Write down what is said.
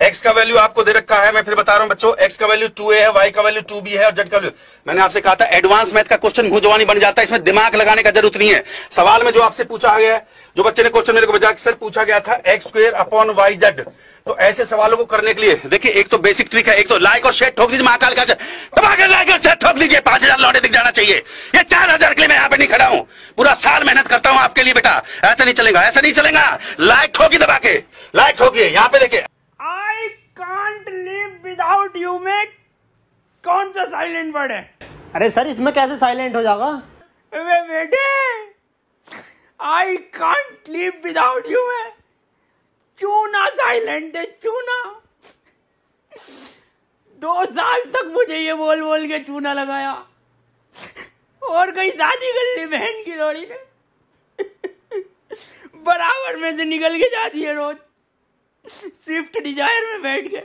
X का value आपको दे रखा है, मैं फिर बता रहा हूँ बच्चों एक्स का वैल्यू टू ए है वाई का वैल्यू टू बी है और जेड का वैल्यू मैंने आपसे कहा था एडवांस मैथ का क्वेश्चन मुँह बन जाता है, इसमें दिमाग लगाने का ज़रूरत नहीं है। सवाल में जो आपसे पूछा गया है, जो बच्चे ने क्वेश्चन मेरे को बजा सर पूछा गया था X square upon Y Z तो ऐसे सवालों को करने के लिए, देखिए, एक तो बेसिक ट्रिक है, एक तो लाइक और शेयर ठोक दीजिए, महाकाल का दबाकर लाइक और शेयर ठोक दीजिए, पाँच हज़ार लौटे दिख जाना चाहिए। ये चार हज़ार के लिए मैं यहाँ पे नहीं खड़ा हूँ। पूरा साल मेहनत करता हूँ आपके लिए बेटा। ऐसा नहीं चलेगा, ऐसा नहीं चलेगा। लाइक ठोकी दबा के लाइक ठोकिए, यहाँ पे देखिए I can't live without you में कौन सा साइलेंट वर्ड है? अरे सर इसमें कैसे साइलेंट हो जाएगा? वे बेटे I can't live without you है। चूना साइलेंट है चूना दो साल तक मुझे ये बोल बोल के चूना लगाया। और कहीं शादी कर ली बहन की लोड़ी ने बराबर में से निकल के जाती है रोज। स्विफ्ट डिज़ायर में बैठ के।